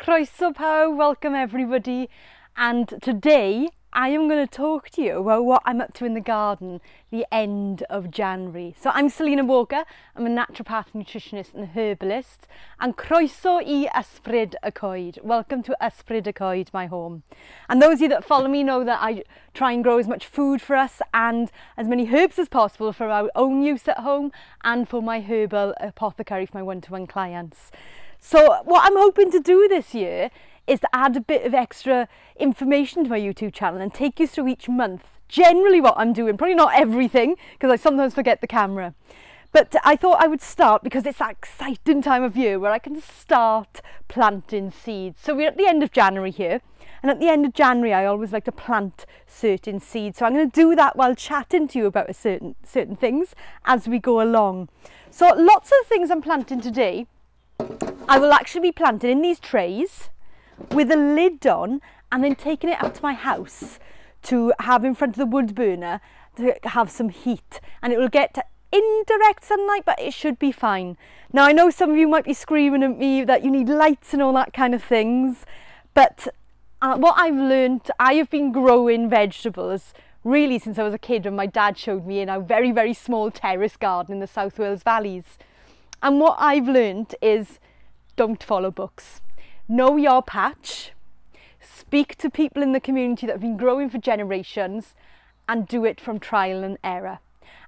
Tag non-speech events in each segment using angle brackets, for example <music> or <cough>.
Croeso pawb, welcome everybody. And today I am going to talk to you about what I'm up to in the garden the end of January. So I'm Selina Walker, I'm a naturopath, nutritionist and herbalist and croeso i Ysbryd y Coed. Welcome to Ysbryd y Coed, my home. And those of you that follow me know that I try and grow as much food for us and as many herbs as possible for our own use at home and for my herbal apothecary for my one-to-one -one clients. So what I'm hoping to do this year is to add a bit of extra information to my YouTube channel and take you through each month. Generally what I'm doing, probably not everything, because I sometimes forget the camera. But I thought I would start because it's that exciting time of year where I can start planting seeds. So we're at the end of January here. And at the end of January, I always like to plant certain seeds. So I'm going to do that while chatting to you about certain, certain things as we go along. So lots of things I'm planting today, I will actually be planting in these trays with a lid on and then taking it out to my house to have in front of the wood burner to have some heat and it will get indirect sunlight but it should be fine. Now I know some of you might be screaming at me that you need lights and all that kind of things but uh, what I've learned, I have been growing vegetables really since I was a kid when my dad showed me in our very very small terrace garden in the South Wales Valleys and what I've learned is don't follow books. Know your patch, speak to people in the community that have been growing for generations and do it from trial and error.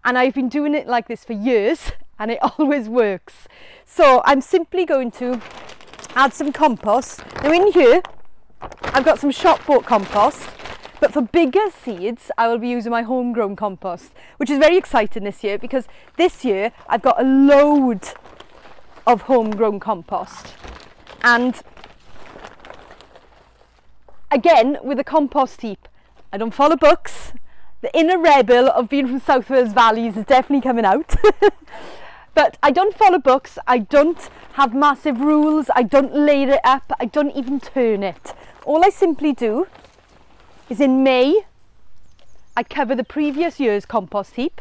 And I've been doing it like this for years <laughs> and it <laughs> always works. So I'm simply going to add some compost. Now in here, I've got some shop bought compost but for bigger seeds, I will be using my homegrown compost, which is very exciting this year because this year I've got a load of homegrown compost. And again, with a compost heap, I don't follow books. The inner rebel of being from South Wales Valleys is definitely coming out. <laughs> but I don't follow books. I don't have massive rules. I don't layer it up. I don't even turn it. All I simply do is in May, I cover the previous year's compost heap,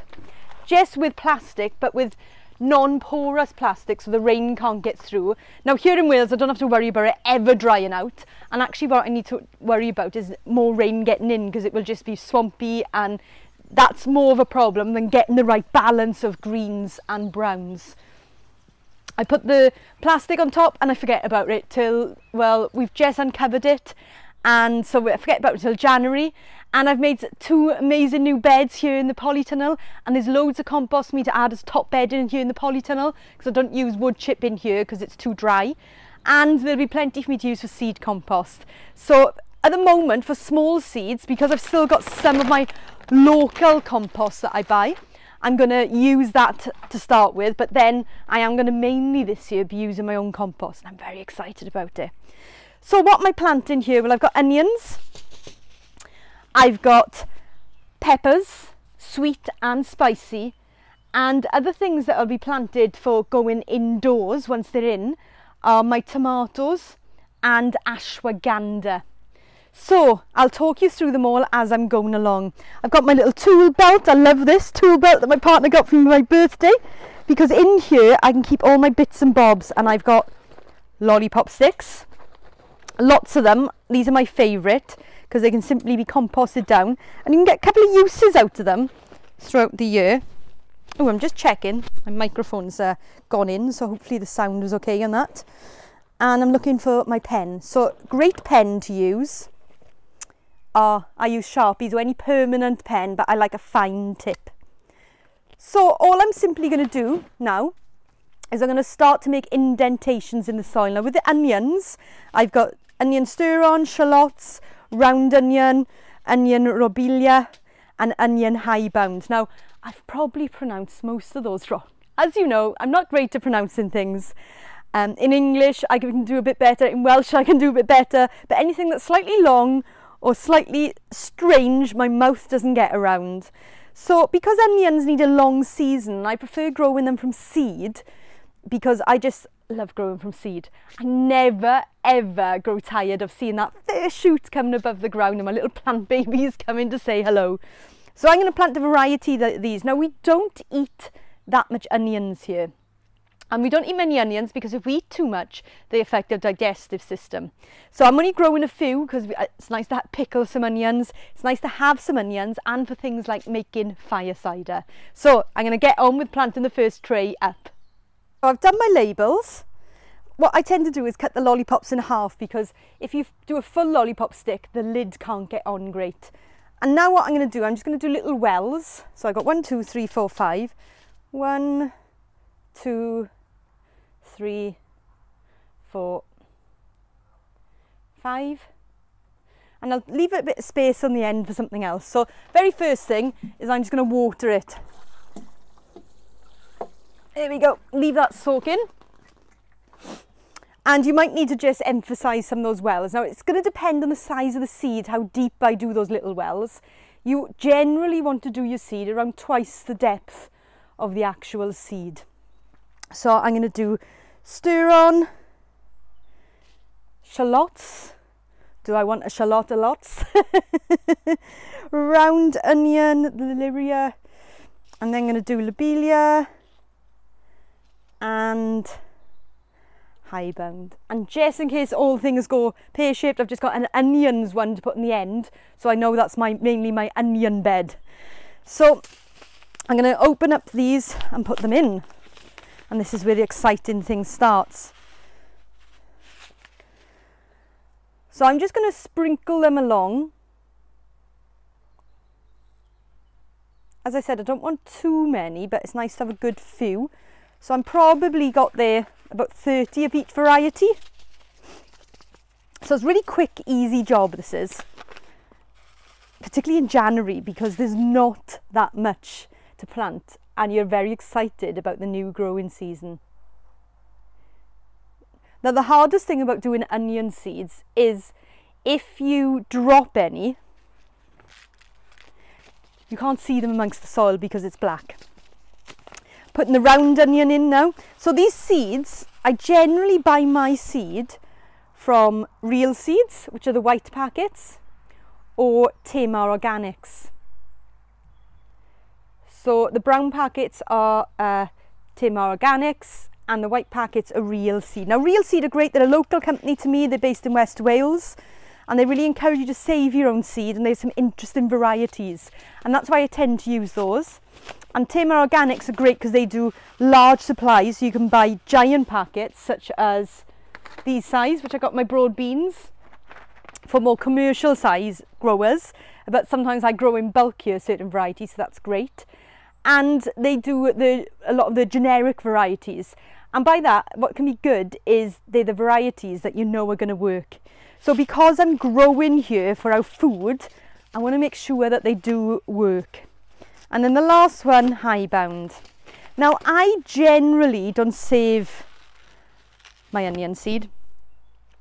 just with plastic, but with non-porous plastic so the rain can't get through. Now here in Wales I don't have to worry about it ever drying out and actually what I need to worry about is more rain getting in because it will just be swampy and that's more of a problem than getting the right balance of greens and browns. I put the plastic on top and I forget about it till, well, we've just uncovered it and so I forget about until January. And I've made two amazing new beds here in the polytunnel. And there's loads of compost for me to add as top bed in here in the polytunnel because I don't use wood chip in here because it's too dry. And there'll be plenty for me to use for seed compost. So at the moment for small seeds because I've still got some of my local compost that I buy I'm going to use that to start with. But then I am going to mainly this year be using my own compost and I'm very excited about it. So what am I planting here? Well, I've got onions. I've got peppers, sweet and spicy, and other things that will be planted for going indoors once they're in are my tomatoes and ashwagandha. So I'll talk you through them all as I'm going along. I've got my little tool belt. I love this tool belt that my partner got for my birthday because in here I can keep all my bits and bobs and I've got lollipop sticks, lots of them. These are my favourite because they can simply be composted down and you can get a couple of uses out of them throughout the year. Oh, I'm just checking. My microphone's uh, gone in, so hopefully the sound was okay on that. And I'm looking for my pen. So, great pen to use. Uh, I use Sharpies or any permanent pen, but I like a fine tip. So, all I'm simply going to do now is I'm going to start to make indentations in the soil. Now, with the onions, I've got onion stir-on, shallots, round onion, onion robilia, and onion high-bound. Now, I've probably pronounced most of those wrong. As you know, I'm not great at pronouncing things. Um, in English, I can do a bit better. In Welsh, I can do a bit better. But anything that's slightly long or slightly strange, my mouth doesn't get around. So because onions need a long season, I prefer growing them from seed because I just love growing from seed. I never ever grow tired of seeing that first shoot coming above the ground and my little plant <laughs> babies coming to say hello. So I'm going to plant a variety of these. Now we don't eat that much onions here. And we don't eat many onions because if we eat too much, they affect our digestive system. So I'm only growing a few because uh, it's nice to pickle some onions. It's nice to have some onions and for things like making fire cider. So I'm going to get on with planting the first tray up. I've done my labels. What I tend to do is cut the lollipops in half because if you do a full lollipop stick, the lid can't get on great. And now what I'm going to do, I'm just going to do little wells. So I've got one, two, three, four, five. One, two, three, four, five. And I'll leave a bit of space on the end for something else. So very first thing is I'm just going to water it. There we go. Leave that soaking. And you might need to just emphasize some of those wells. Now, it's going to depend on the size of the seed, how deep I do those little wells. You generally want to do your seed around twice the depth of the actual seed. So I'm going to do stir on, shallots. Do I want a shallot a lots? <laughs> Round onion, liria. And then I'm going to do lobelia. And highbound. And just in case all things go pear-shaped, I've just got an onions one to put in the end. So I know that's my mainly my onion bed. So I'm to open up these and put them in and this is where the exciting thing starts. So I'm just to sprinkle them along. As I said, I don't want too many, but it's nice to have a good few. So I'm probably got there about 30 of each variety. So it's really quick, easy job this is. Particularly in January because there's not that much to plant and you're very excited about the new growing season. Now the hardest thing about doing onion seeds is if you drop any, you can't see them amongst the soil because it's black. putting the round onion in now. So these seeds, I generally buy my seed from Real Seeds, which are the white packets, or Tamar Organics. So the brown packets are uh, Tamar Organics and the white packets are Real Seed. Now Real Seed are great, they're a local company to me, they're based in West Wales. And they really encourage you to save your own seed and there's some interesting varieties. And that's why I tend to use those. And Tamar Organics are great because they do large supplies so you can buy giant packets such as these size which I got my broad beans for more commercial size growers but sometimes I grow in bulkier certain varieties so that's great. And they do the a lot of the generic varieties. And by that what can be good is they're the varieties that you know are going to work so because I'm growing here for our food I want to make sure that they do work and then the last one high bound. now I generally don't save my onion seed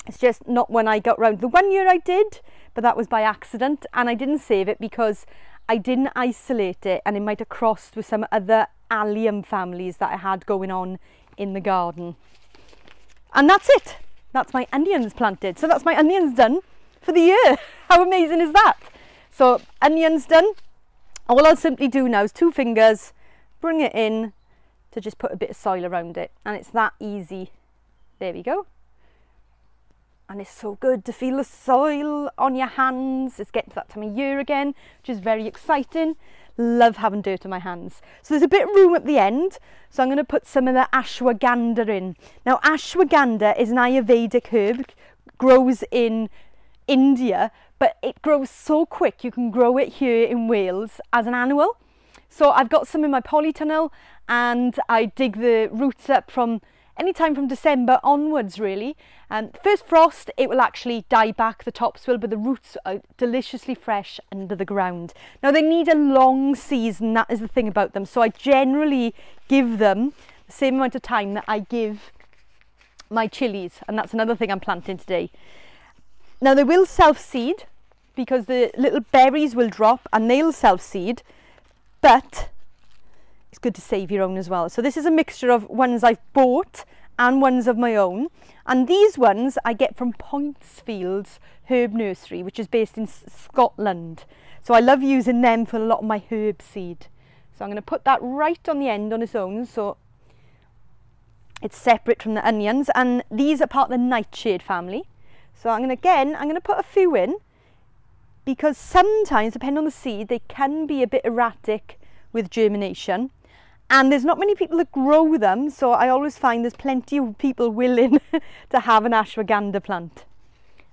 it's just not when I got round the one year I did but that was by accident and I didn't save it because I didn't isolate it and it might have crossed with some other allium families that I had going on in the garden. And that's it. That's my onions planted. So that's my onions done for the year. <laughs> How amazing is that? So onions done. All I'll simply do now is two fingers, bring it in to just put a bit of soil around it. And it's that easy. There we go and it's so good to feel the soil on your hands. It's getting to that time of year again, which is very exciting. love having dirt on my hands. So there's a bit of room at the end, so I'm going to put some of the ashwagandha in. Now ashwagandha is an Ayurvedic herb, grows in India, but it grows so quick you can grow it here in Wales as an annual. So I've got some in my polytunnel and I dig the roots up from anytime from December onwards really. Um, first frost it will actually die back, the tops will, but the roots are deliciously fresh under the ground. Now they need a long season, that is the thing about them. So I generally give them the same amount of time that I give my chilies and that's another thing I'm planting today. Now they will self-seed because the little berries will drop and they'll self-seed but it's good to save your own as well. So this is a mixture of ones I've bought and ones of my own. And these ones I get from Poyntzfields Herb Nursery, which is based in Scotland. So I love using them for a lot of my herb seed. So I'm going to put that right on the end on its own so it's separate from the onions and these are part of the nightshade family. So I'm going to, again, I'm going to put a few in because sometimes, depending on the seed, they can be a bit erratic with germination. And there's not many people that grow them, so I always find there's plenty of people willing <laughs> to have an ashwagandha plant.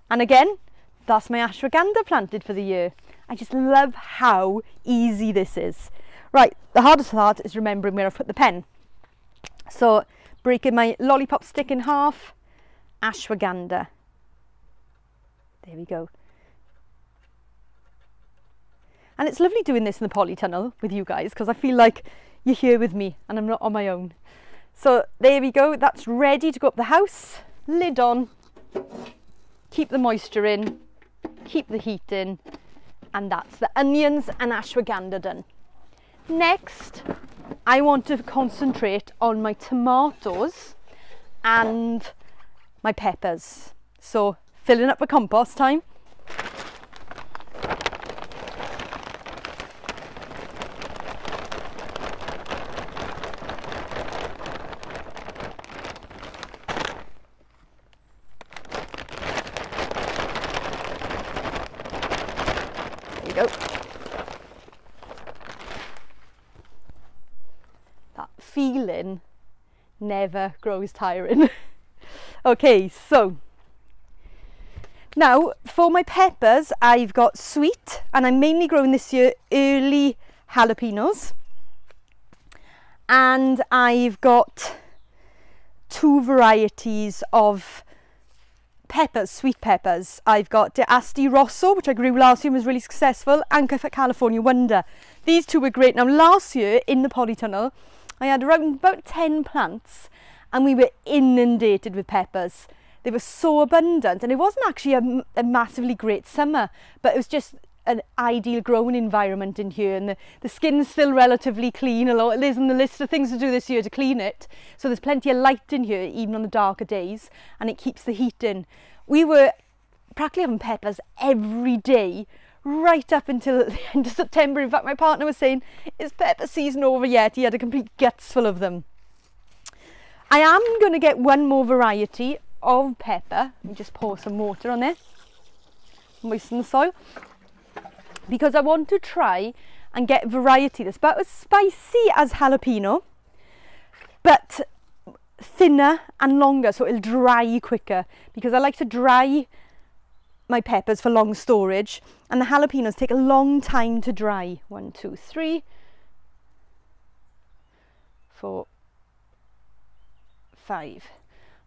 And again, that's my ashwagandha planted for the year. I just love how easy this is. Right, the hardest part is remembering where I've put the pen. So breaking my lollipop stick in half, ashwagandha. There we go. And it's lovely doing this in the polytunnel with you guys because I feel like you're here with me and I'm not on my own. So there we go, that's ready to go up the house. Lid on, keep the moisture in, keep the heat in, and that's the onions and ashwagandha done. Next, I want to concentrate on my tomatoes and my peppers. So filling up the compost time, never grows tiring. <laughs> okay, so now for my peppers, I've got sweet and I'm mainly growing this year early jalapenos. And I've got two varieties of peppers, sweet peppers. I've got De Asti Rosso, which I grew last year and was really successful, and California Wonder. These two were great. Now last year in the polytunnel, I had around about 10 plants and we were inundated with peppers. They were so abundant and it wasn't actually a, a massively great summer, but it was just an ideal growing environment in here and the, the skin's still relatively clean, although it is on the list of things to do this year to clean it. So there's plenty of light in here, even on the darker days, and it keeps the heat in. We were practically having peppers every day right up until <laughs> the end of September. In fact, my partner was saying, is pepper season over yet? He had a complete guts full of them. I am going to get one more variety of pepper. Let me just pour some water on there, moisten the soil, because I want to try and get variety that's about as spicy as jalapeno, but thinner and longer so it'll dry quicker because I like to dry my peppers for long storage and the jalapenos take a long time to dry. One, two, three, four, five.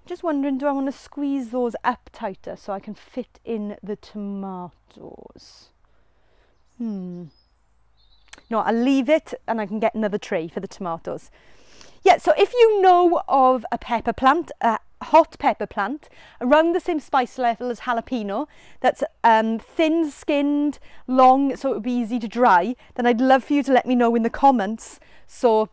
I'm just wondering, do I want to squeeze those up tighter so I can fit in the tomatoes? Hmm. No, I'll leave it and I can get another tray for the tomatoes. Yeah, so if you know of a pepper plant, a hot pepper plant, around the same spice level as jalapeno, that's um, thin-skinned, long, so it would be easy to dry, then I'd love for you to let me know in the comments so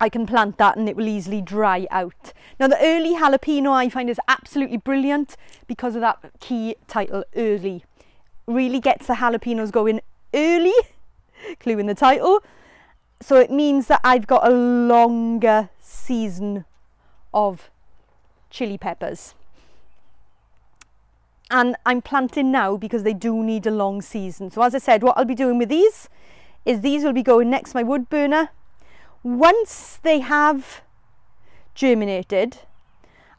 I can plant that and it will easily dry out. Now the early jalapeno I find is absolutely brilliant because of that key title, early. Really gets the jalapenos going early, <laughs> clue in the title, So it means that I've got a longer season of chili peppers. And I'm planting now because they do need a long season. So as I said, what I'll be doing with these is these will be going next my wood burner. Once they have germinated,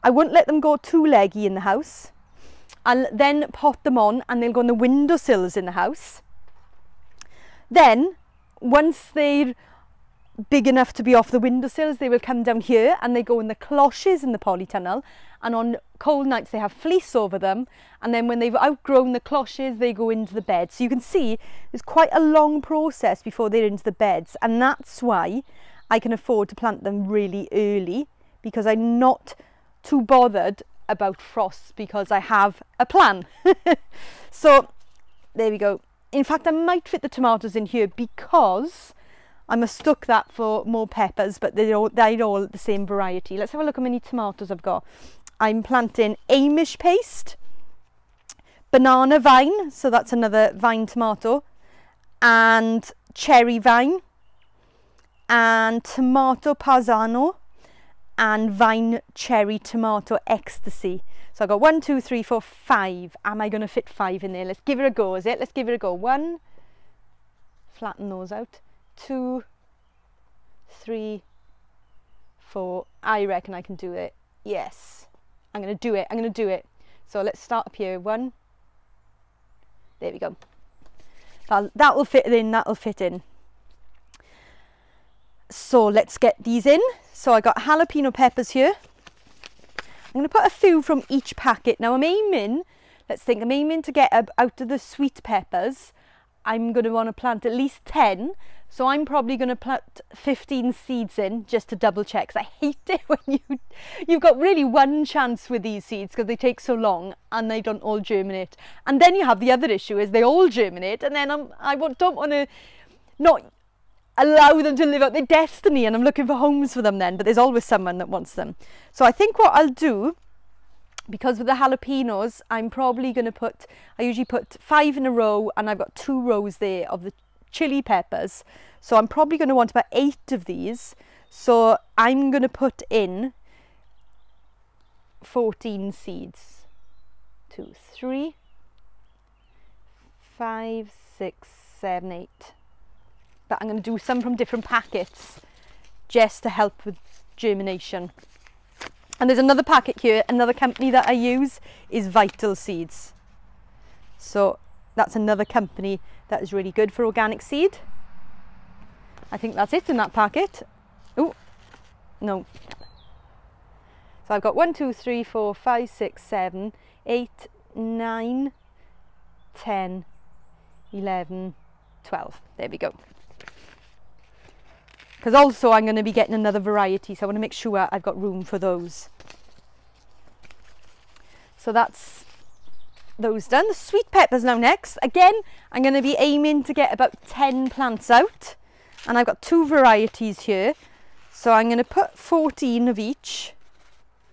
I won't let them go too leggy in the house. I'll then pot them on and they'll go on the windowsills in the house. Then, once they're big enough to be off the windowsills, they will come down here and they go in the cloches in the polytunnel. And on cold nights, they have fleece over them. And then when they've outgrown the cloches, they go into the beds. So you can see it's quite a long process before they're into the beds. And that's why I can afford to plant them really early because I'm not too bothered about frosts because I have a plan. <laughs> so there we go. In fact, I might fit the tomatoes in here because I mistook that for more peppers, but they're all, they're all the same variety. Let's have a look how many tomatoes I've got. I'm planting Amish paste, banana vine, so that's another vine tomato, and cherry vine and tomato paesano and vine cherry tomato ecstasy. So I've got one, two, three, four, five. Am I going to fit five in there? Let's give it a go, is it? Let's give it a go. One, flatten those out. Two, three, four. Ah, I reckon I can do it. Yes, I'm going to do it. I'm going to do it. So let's start up here. One. There we go. That, that will fit in. That will fit in. So let's get these in. So I got jalapeno peppers here. I'm going to put a few from each packet. Now I'm aiming, let's think, I'm aiming to get out of the sweet peppers. I'm going to want to plant at least 10. So I'm probably going to plant 15 seeds in just to double check because I hate it <laughs> when you, you've got really one chance with these seeds because they take so long and they don't all germinate. And then you have the other issue is they all germinate and then I'm, I don't want to not allow them to live out their destiny and I'm looking for homes for them then, but there's always someone that wants them. So I think what I'll do, because with the jalapenos, I'm probably going to put, I usually put five in a row and I've got two rows there of the chili peppers. So I'm probably going to want about eight of these. So I'm going to put in 14 seeds. Two, three, five, six, seven, eight. But I'm going to do some from different packets just to help with germination. And there's another packet here, another company that I use is Vital Seeds. So that's another company that is really good for organic seed. I think that's it in that packet. Oh, no. So I've got one, two, three, four, five, six, seven, eight, nine, ten, eleven, twelve. There we go because also I'm going to be getting another variety so I want to make sure I've got room for those so that's those done. The sweet peppers now next. Again I'm going to be aiming to get about 10 plants out. And I've got two varieties here. So I'm going to put 14 of each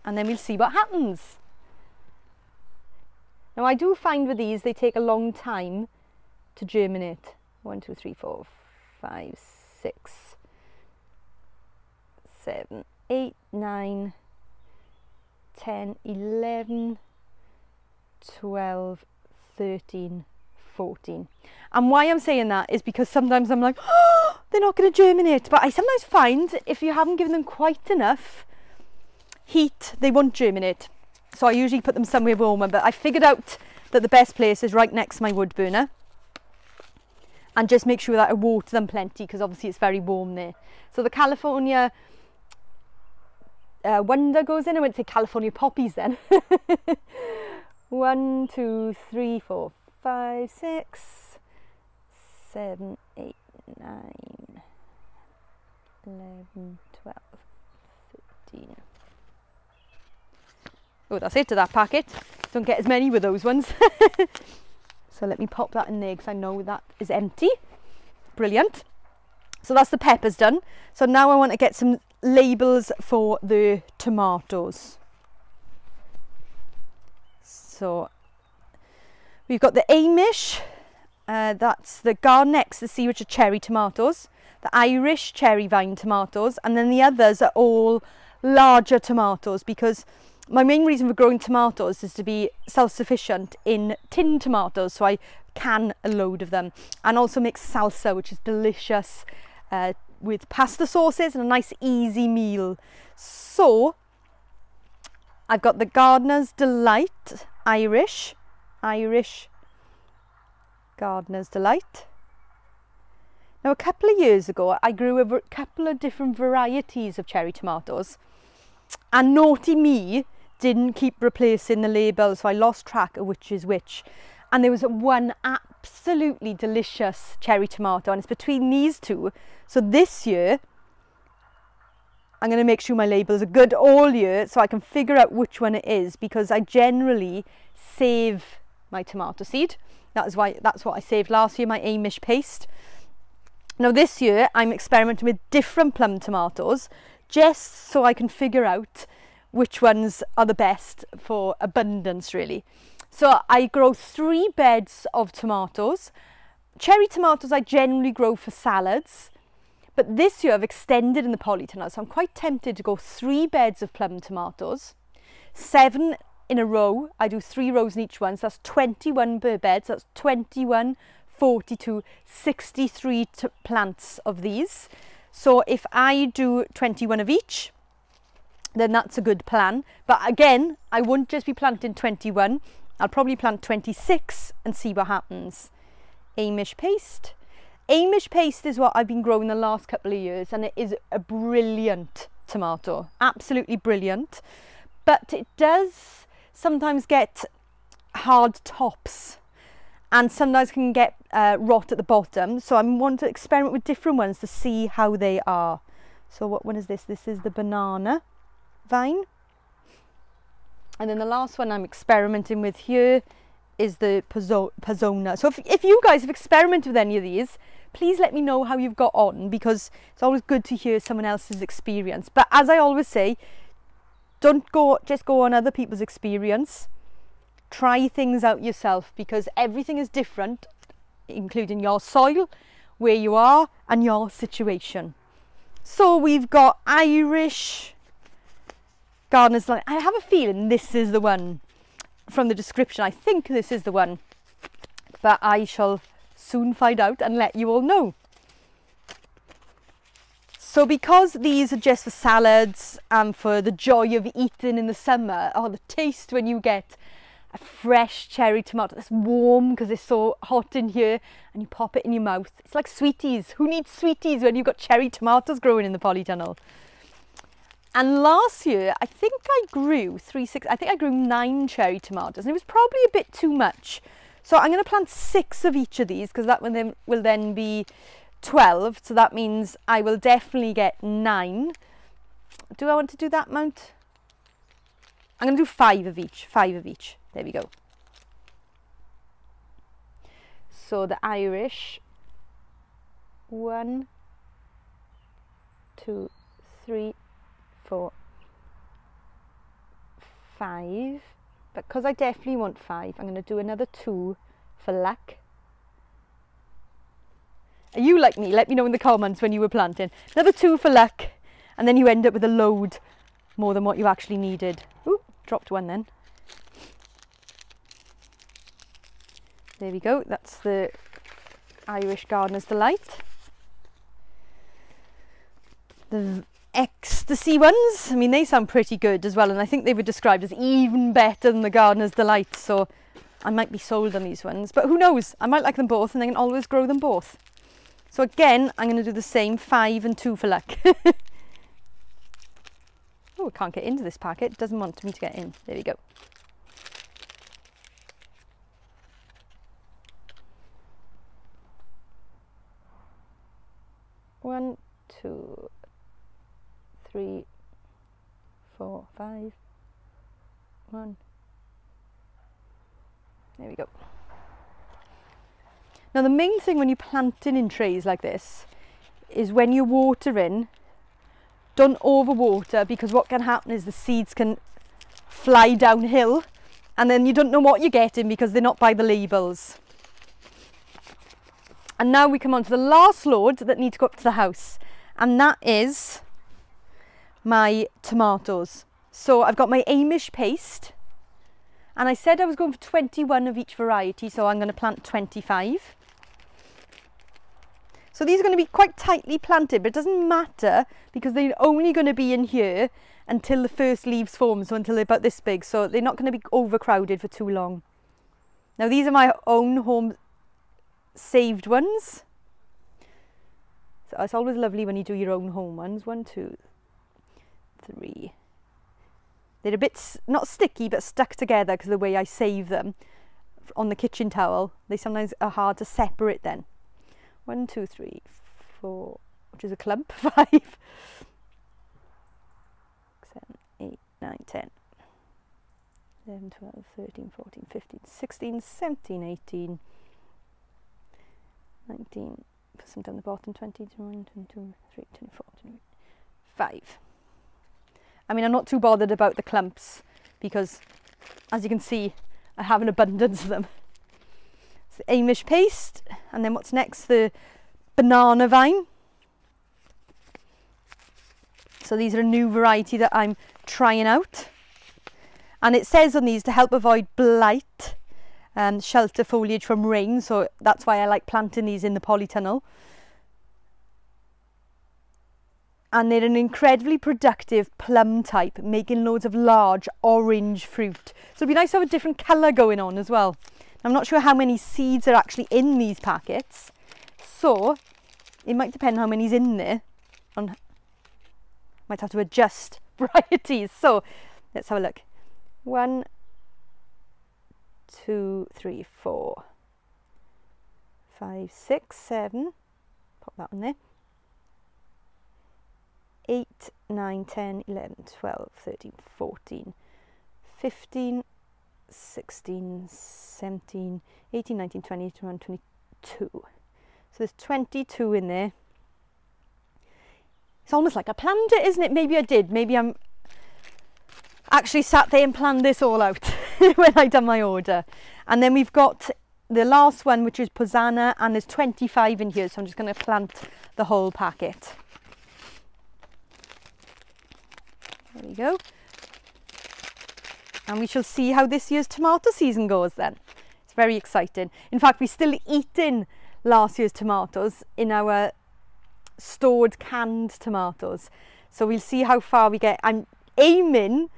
and then we'll see what happens. Now I do find with these they take a long time to germinate. One two three four five six seven, eight, nine, 10, 11, 12, 13, 14. And why I'm saying that is because sometimes I'm like, oh, <gasps> they're not going to germinate. But I sometimes find if you haven't given them quite enough heat, they won't germinate. So I usually put them somewhere warmer. But I figured out that the best place is right next to my wood burner. And just make sure that I water them plenty because obviously it's very warm there. So the California uh, wonder goes in. I went to California poppies then. <laughs> One, two, three, four, five, six, seven, eight, nine, eleven, twelve, thirteen. Oh, that's it to that packet. Don't get as many with those ones. <laughs> so let me pop that in there because I know that is empty. Brilliant. So that's the peppers done. So now I want to get some labels for the tomatoes. So we've got the Amish, uh, that's the garden next the sea, which are cherry tomatoes, the Irish cherry vine tomatoes, and then the others are all larger tomatoes because my main reason for growing tomatoes is to be self-sufficient in tin tomatoes so I can a load of them and also make salsa which is delicious uh, with pasta sauces and a nice easy meal. So I've got the gardener's delight Irish, Irish Gardener's Delight. Now, a couple of years ago, I grew a couple of different varieties of cherry tomatoes. And naughty me didn't keep replacing the labels, so I lost track of which is which. And there was one absolutely delicious cherry tomato, and it's between these two. So this year, I'm going to make sure my labels are good all year so I can figure out which one it is because I generally save my tomato seed. That is why that's what I saved last year, my Amish paste. Now this year I'm experimenting with different plum tomatoes just so I can figure out which ones are the best for abundance really. So I grow three beds of tomatoes. Cherry tomatoes I generally grow for salads But this year I've extended in the polytunnel, so I'm quite tempted to go three beds of plum tomatoes, seven in a row. I do three rows in each one, so that's 21 per bed. So that's 21, 42, 63 plants of these. So if I do 21 of each, then that's a good plan. But again, I won't just be planting 21. I'll probably plant 26 and see what happens. Amish paste. Amish paste is what I've been growing the last couple of years and it is a brilliant tomato. Absolutely brilliant. But it does sometimes get hard tops and sometimes can get uh, rot at the bottom. So I want to experiment with different ones to see how they are. So what one is this? This is the banana vine. And then the last one I'm experimenting with here is the Pozzano. So if, if you guys have experimented with any of these, please let me know how you've got on because it's always good to hear someone else's experience. But as I always say, don't go just go on other people's experience. Try things out yourself because everything is different, including your soil, where you are, and your situation. So we've got Irish Gardener's. I have a feeling this is the one from the description. I think this is the one, but I shall soon find out and let you all know. So because these are just for salads and for the joy of eating in the summer, oh, the taste when you get a fresh cherry tomato that's warm because it's so hot in here and you pop it in your mouth. It's like sweeties. Who needs sweeties when you've got cherry tomatoes growing in the polytunnel? And last year, I think I grew three, six, I think I grew nine cherry tomatoes and it was probably a bit too much. So I'm going to plant six of each of these because that will then, will then be 12. So that means I will definitely get nine. Do I want to do that amount? I'm going to do five of each, five of each. There we go. So the Irish, one, two, three, for five but because I definitely want five I'm going to do another two for luck. Are you like me let me know in the comments when you were planting. Another two for luck and then you end up with a load more than what you actually needed. Ooh, dropped one then. There we go that's the Irish Gardener's Delight. The ecstasy ones. I mean, they sound pretty good as well, and I think they were described as even better than the Gardener's Delight, so I might be sold on these ones. But who knows? I might like them both, and I can always grow them both. So again, I'm going to do the same, five and two for luck. <laughs> oh, I can't get into this packet. It doesn't want me to get in. There we go. One, two, three, four, five, one. There we go. Now the main thing when you're planting in trays like this is when you're watering, don't overwater because what can happen is the seeds can fly downhill and then you don't know what you're getting because they're not by the labels. And now we come on to the last load that need to go up to the house and that is my tomatoes. So I've got my Amish paste and I said I was going for 21 of each variety so I'm going to plant 25. So these are going to be quite tightly planted but it doesn't matter because they're only going to be in here until the first leaves form so until they're about this big so they're not going to be overcrowded for too long. Now these are my own home saved ones. So it's always lovely when you do your own home ones. One, two, three. They're a bit, not sticky, but stuck together because the way I save them on the kitchen towel. They sometimes are hard to separate then. One, two, three, four, which is a clump, <laughs> five, seven, eight, nine, ten. 11, 12, 13, 14, 15, 16, 17, 18, 19, put some down the bottom, 20, 21, 22, 23, 24, 25. I mean, I'm not too bothered about the clumps because as you can see, I have an abundance of them. It's the Amish paste. And then what's next? The banana vine. So these are a new variety that I'm trying out. And it says on these to help avoid blight and shelter foliage from rain. So that's why I like planting these in the polytunnel. And they're an incredibly productive plum type, making loads of large orange fruit. So it'd be nice to have a different colour going on as well. I'm not sure how many seeds are actually in these packets, so it might depend how many's in there. On might have to adjust <laughs> varieties. So let's have a look. One, two, three, four, five, six, seven. Pop that on there. 8, 9, 10, 11, 12, 13, 14, 15, 16, 17, 18, 19, 20, 21, 22. So there's 22 in there. It's almost like I planned it, isn't it? Maybe I did. Maybe I'm actually sat there and planned this all out <laughs> when I done my order. And then we've got the last one, which is Pozzano, and there's 25 in here. So I'm just going to plant the whole packet. There we go. And we shall see how this year's tomato season goes then. It's very exciting. In fact, we're still eating last year's tomatoes in our stored canned tomatoes. So we'll see how far we get. I'm aiming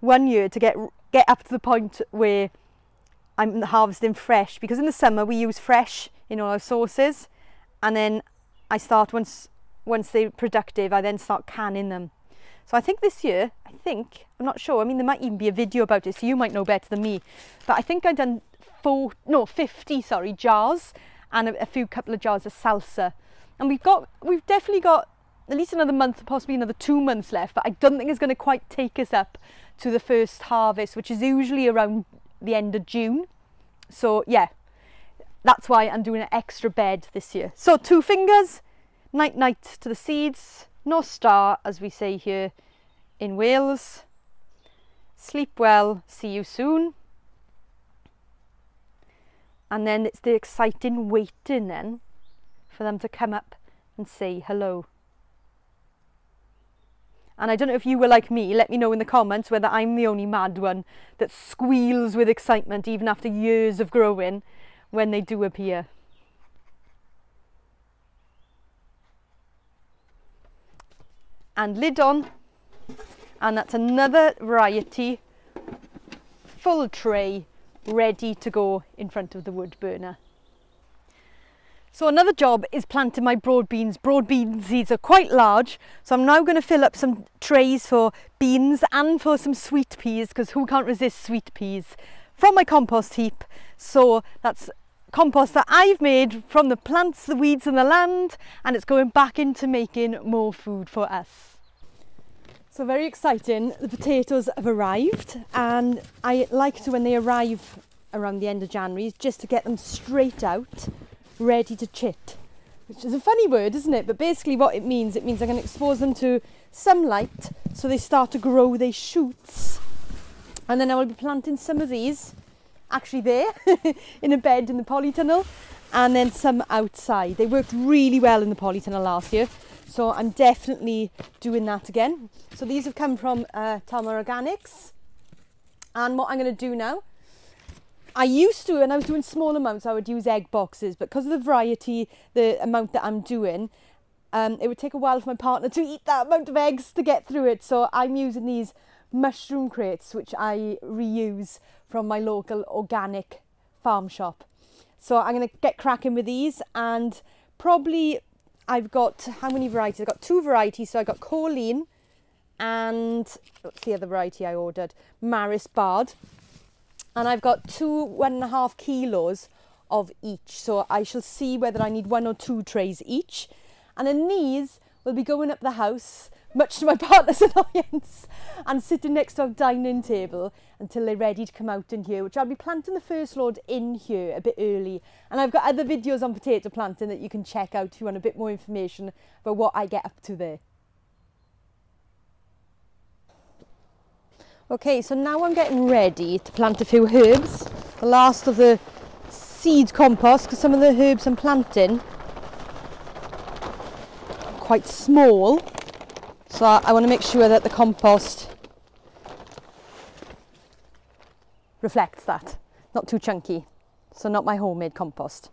one year to get get up to the point where I'm harvesting fresh because in the summer we use fresh in all our sauces and then I start once once they're productive I then start canning them so I think this year, I think, I'm not sure, I mean, there might even be a video about it, so you might know better than me, but I think I've done four, no, 50, sorry, jars and a, a few couple of jars of salsa. And we've got, we've definitely got at least another month, possibly another two months left, but I don't think it's going to quite take us up to the first harvest, which is usually around the end of June. So yeah, that's why I'm doing an extra bed this year. So two fingers, night night to the seeds, no star as we say here in Wales. Sleep well, see you soon. And then it's the exciting waiting then for them to come up and say hello. And I don't know if you were like me, let me know in the comments whether I'm the only mad one that squeals with excitement even after years of growing when they do appear. And lid on and that's another variety full tray ready to go in front of the wood burner. So another job is planting my broad beans. Broad bean seeds are quite large, so I'm now going to fill up some trays for beans and for some sweet peas, because who can't resist sweet peas, from my compost heap. So that's compost that I've made from the plants, the weeds and the land, and it's going back into making more food for us. So very exciting, the potatoes have arrived and I like to when they arrive around the end of January just to get them straight out, ready to chit. Which is a funny word, isn't it? But basically what it means, it means I can expose them to sunlight so they start to grow their shoots. And then I will be planting some of these actually there <laughs> in a bed in the polytunnel and then some outside. They worked really well in the polytunnel last year So I'm definitely doing that again. So these have come from uh, Talma Organics. And what I'm going to do now, I used to, and I was doing small amounts, I would use egg boxes. But because of the variety, the amount that I'm doing, um, it would take a while for my partner to eat that amount of eggs to get through it. So I'm using these mushroom crates, which I reuse from my local organic farm shop. So I'm going to get cracking with these and probably I've got, how many varieties? I've got two varieties. So I've got Colleen and what's the other variety I ordered? Maris Bard. And I've got two one and a half kilos of each. So I shall see whether I need one or two trays each. And then these will be going up the house much to my <laughs> partner's annoyance, and sitting next to our dining table until they're ready to come out in here, which I'll be planting the first load in here a bit early. And I've got other videos on potato planting that you can check out if you want a bit more information about what I get up to there. Okay, so now I'm getting ready to plant a few herbs. The last of the seed compost because some of the herbs I'm planting are quite small. So I want to make sure that the compost reflects that. Not too chunky. So not my homemade compost.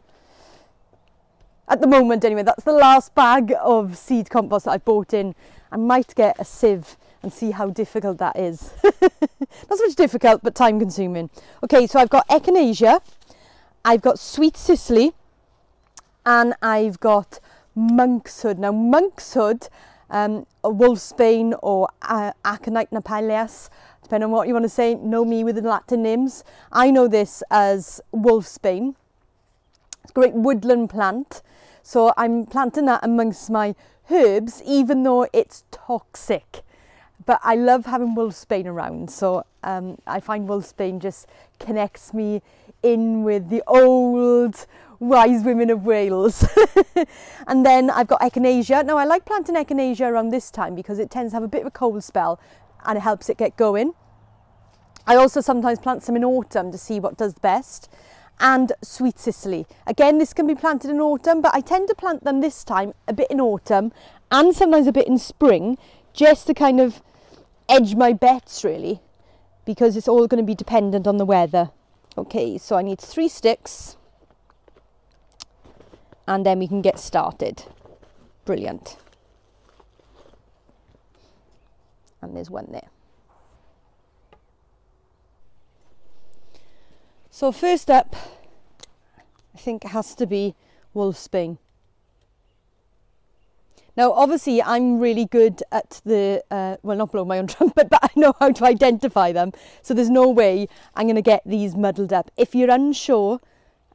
At the moment anyway, that's the last bag of seed compost that I bought in. I might get a sieve and see how difficult that is. <laughs> Not so much difficult, but time consuming. Okay, so I've got echinacea, I've got sweet cicely, and I've got monkshood. Now, monkshood, um, a wolfsbane or uh, aconite napalias, depending on what you want to say, know me with the Latin names. I know this as wolfsbane. It's a great woodland plant. So I'm planting that amongst my herbs, even though it's toxic. But I love having wolfsbane around. So um, I find wolfsbane just connects me in with the old wise women of Wales. <laughs> and then I've got echinacea. Now I like planting echinacea around this time because it tends to have a bit of a cold spell and it helps it get going. I also sometimes plant some in autumn to see what does best and sweet cicely. Again, this can be planted in autumn, but I tend to plant them this time a bit in autumn and sometimes a bit in spring, just to kind of edge my bets really, because it's all going to be dependent on the weather. Okay, so I need three sticks and then we can get started. Brilliant. And there's one there. So first up, I think it has to be wolfsbane. Now, obviously, I'm really good at the, uh, well, not blowing my own <laughs> trumpet, but I know how to identify them. So there's no way I'm going to get these muddled up. If you're unsure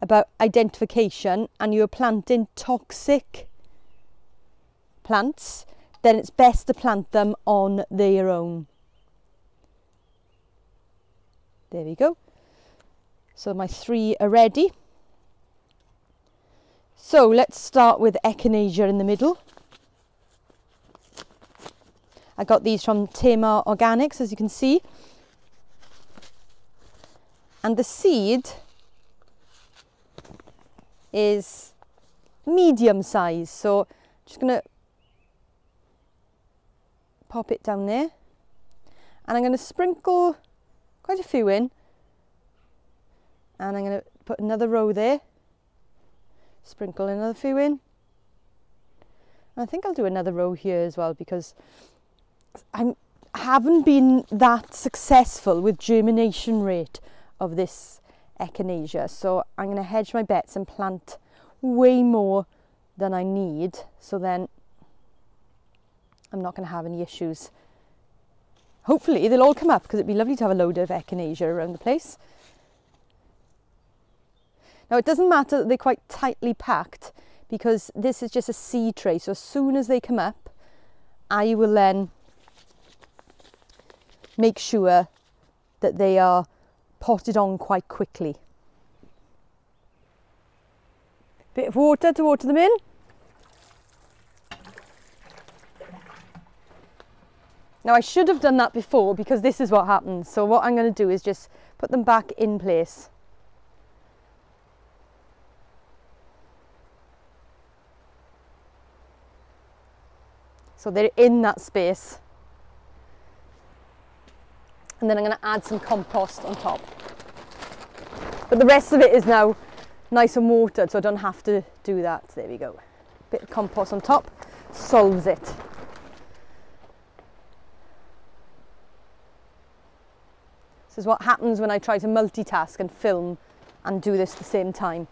about identification and you're planting toxic plants, then it's best to plant them on their own. There we go. So my three are ready. So let's start with echinacea in the middle. I got these from Tamar Organics, as you can see. And the seed is medium size. So just going to pop it down there. And I'm going to sprinkle quite a few in and I'm going to put another row there sprinkle another few in and I think I'll do another row here as well because I haven't been that successful with germination rate of this echinacea. So I'm going to hedge my bets and plant way more than I need. So then I'm not going to have any issues. Hopefully they'll all come up because it'd be lovely to have a load of echinacea around the place. Now it doesn't matter that they're quite tightly packed because this is just a seed tray. So as soon as they come up, I will then make sure that they are potted on quite quickly. Bit of water to water them in. Now I should have done that before because this is what happens. So what I'm going to do is just put them back in place. So they're in that space. and then I'm going to add some compost on top. But the rest of it is now nice and watered so I don't have to do that. There we go. Bit of compost on top solves it. This is what happens when I try to multitask and film and do this at the same time.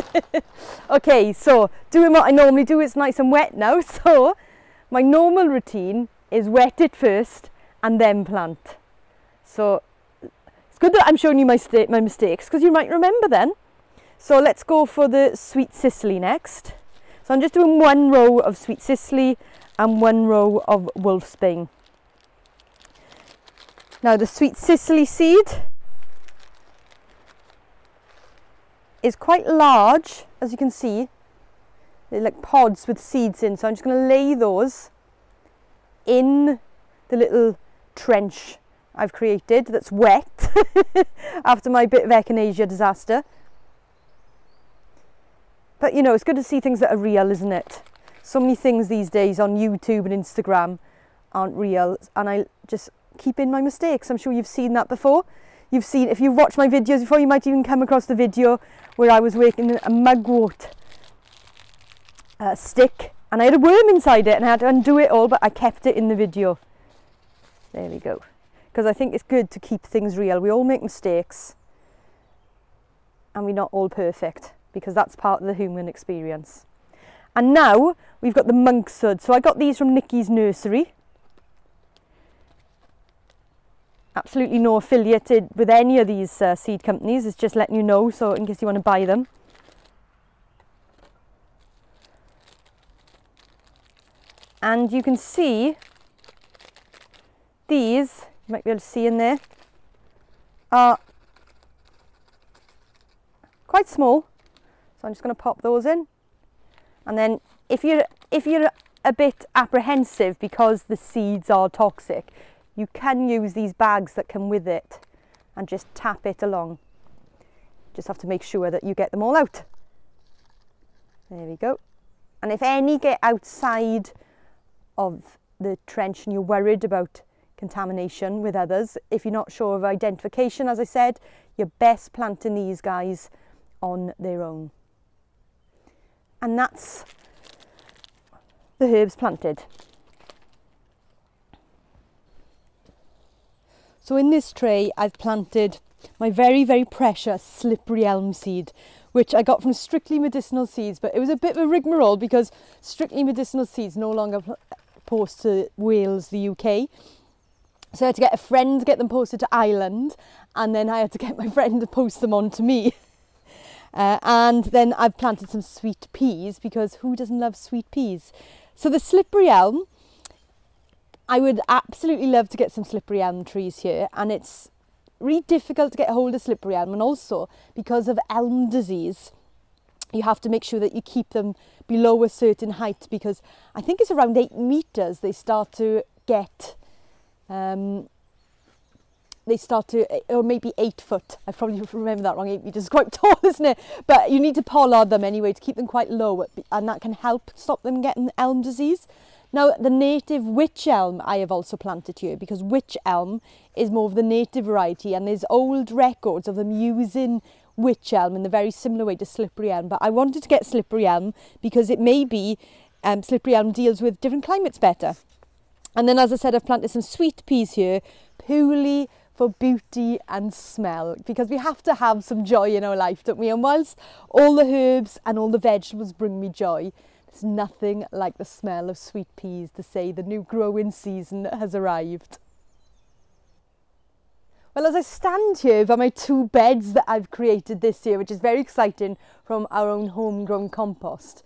<laughs> okay, so doing what I normally do, it's nice and wet now. <laughs> So my normal routine is wet it first and then plant. So it's good that I'm showing you my, my mistakes because you might remember then. So let's go for the sweet cicely next. So I'm just doing one row of sweet cicely and one row of wolfsbane. Now the sweet cicely seed is quite large, as you can see. They're like pods with seeds in. So I'm just going to lay those in the little trench I've created that's wet <laughs> after my bit of echinacea disaster. But you know, it's good to see things that are real, isn't it? So many things these days on YouTube and Instagram aren't real, and I just keep in my mistakes. I'm sure you've seen that before. You've seen, if you've watched my videos before, you might even come across the video where I was working a mugwort uh, stick and I had a worm inside it and I had to undo it all, but I kept it in the video. There we go. Because I think it's good to keep things real. We all make mistakes and we're not all perfect because that's part of the human experience. And now we've got the monkshood. So I got these from Nicky's nursery. Absolutely no affiliated with any of these uh, seed companies. It's just letting you know so in case you want to buy them. and you can see these, you might be able to see in there, are quite small. So I'm just going to pop those in. And then if you're, if you're a bit apprehensive because the seeds are toxic, you can use these bags that come with it and just tap it along. Just have to make sure that you get them all out. There we go. And if any get outside of the trench and you're worried about contamination with others, if you're not sure of identification, as I said, you're best planting these guys on their own. And that's the herbs planted. So in this tray I've planted my very, very precious slippery elm seed, which I got from Strictly Medicinal Seeds, but it was a bit of a rigmarole because Strictly Medicinal Seeds no longer post to Wales, the UK. So I had to get a friend to get them posted to Ireland, and then I had to get my friend to post them on to me. <laughs> Uh, and then I've planted some sweet peas because who doesn't love sweet peas? So the slippery elm, I would absolutely love to get some slippery elm trees here, and it's really difficult to get hold of slippery elm, and also because of elm disease, you have to make sure that you keep them below a certain height because I think it's around eight meters they start to get Um, they start to, eh, or maybe eight foot. I probably <laughs> remember that wrong. Eight meters is quite <laughs> tall, isn't it? But you need to pollard them anyway to keep them quite low, uh, and that can help stop them getting elm disease. Now, the native witch elm I have also planted here because witch elm is more of the native variety, and there's old records of them using witch elm in the very similar way to slippery elm. But I wanted to get slippery elm because it may be um, slippery elm deals with different climates better. And then as I said, I've planted some sweet peas here, purely for beauty and smell because we have to have some joy in our life, don't we? And whilst all the herbs and all the vegetables bring me joy, there's nothing like the smell of sweet peas to say the new growing season has arrived. Well, as I stand here by my two beds that I've created this year, which is very exciting from our own homegrown compost,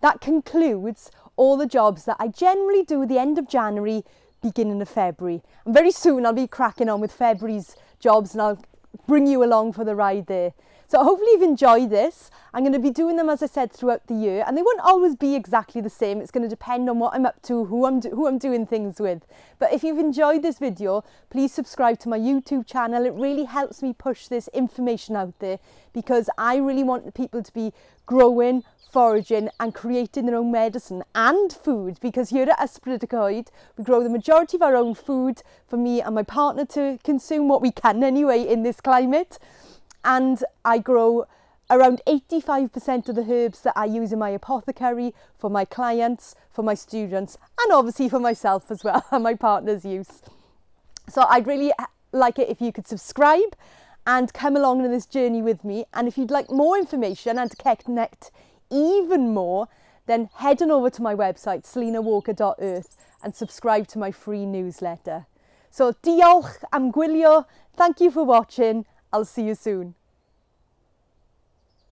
that concludes all the jobs that I generally do at the end of January, beginning of February. And very soon I'll be cracking on with February's jobs and I'll bring you along for the ride there. So hopefully you've enjoyed this. I'm going to be doing them, as I said, throughout the year. And they won't always be exactly the same. It's going to depend on what I'm up to, who I'm, who I'm doing things with. But if you've enjoyed this video, please subscribe to my YouTube channel. It really helps me push this information out there because I really want people to be growing, foraging and creating their own medicine and food because here at Ysbryd we grow the majority of our own food for me and my partner to consume what we can anyway in this climate. And I grow around 85% of the herbs that I use in my apothecary for my clients, for my students, and obviously for myself as well <laughs> and my partner's use. So I'd really like it if you could subscribe and come along on this journey with me. And if you'd like more information and to connect even more, then head on over to my website, salenawalker.earth, and subscribe to my free newsletter. So diolch am gwylio, thank you for watching, I'll see you soon.